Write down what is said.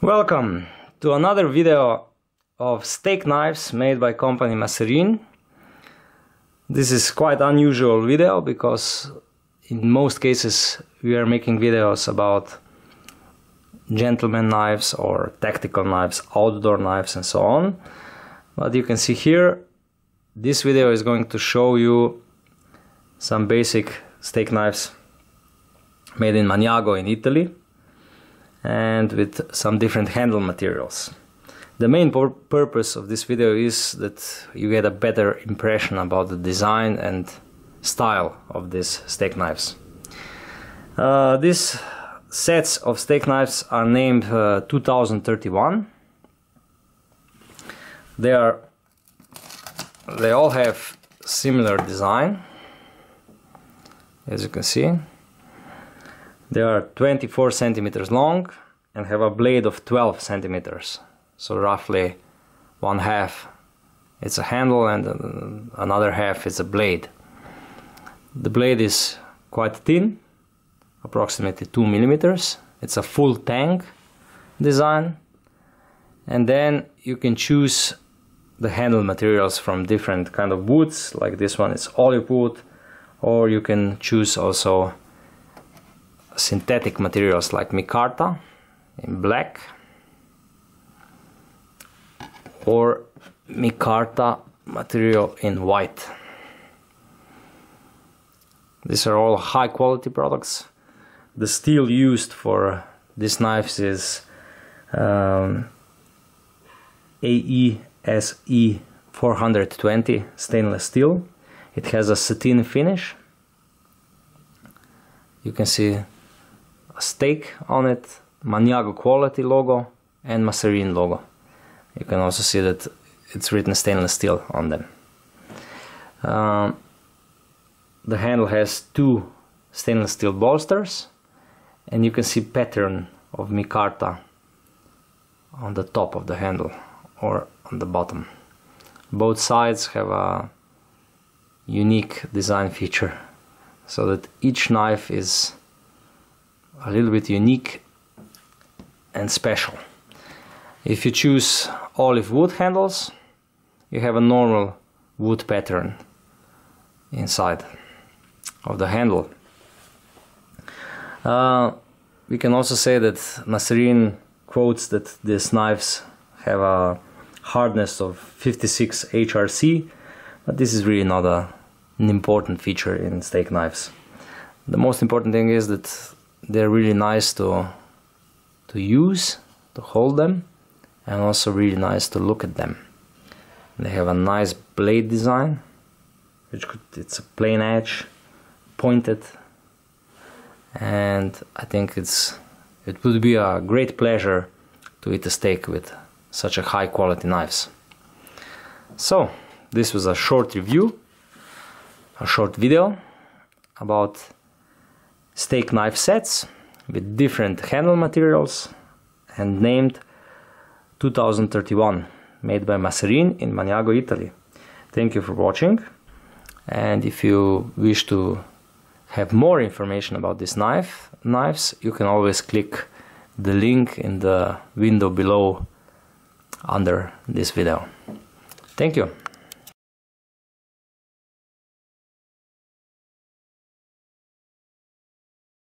Welcome to another video of steak knives made by company Maserin. This is quite unusual video because in most cases we are making videos about gentleman knives or tactical knives, outdoor knives and so on. But you can see here, this video is going to show you some basic steak knives made in Maniago in Italy and with some different handle materials. The main pur purpose of this video is that you get a better impression about the design and style of these steak knives. Uh, these sets of steak knives are named uh, 2031. They are they all have similar design as you can see they are 24 centimeters long and have a blade of 12 centimeters. So roughly one half it's a handle and another half is a blade. The blade is quite thin, approximately 2 millimeters. It's a full tang design. And then you can choose the handle materials from different kind of woods, like this one is olive wood, or you can choose also synthetic materials like micarta in black or micarta material in white. These are all high quality products. The steel used for these knives is um, AISI 420 stainless steel. It has a satin finish. You can see a steak on it, Maniago quality logo and Maserin logo. You can also see that it's written stainless steel on them. Um, the handle has two stainless steel bolsters and you can see pattern of micarta on the top of the handle or on the bottom. Both sides have a unique design feature so that each knife is a little bit unique and special. If you choose olive wood handles, you have a normal wood pattern inside of the handle. Uh, we can also say that Maserin quotes that these knives have a hardness of 56 HRC, but this is really not a, an important feature in steak knives. The most important thing is that they're really nice to to use to hold them and also really nice to look at them. They have a nice blade design which could, it's a plain edge pointed and I think it's it would be a great pleasure to eat a steak with such a high quality knives. So this was a short review a short video about steak knife sets with different handle materials and named 2031 made by Maserin in Maniago, Italy. Thank you for watching and if you wish to have more information about this knife knives you can always click the link in the window below under this video. Thank you.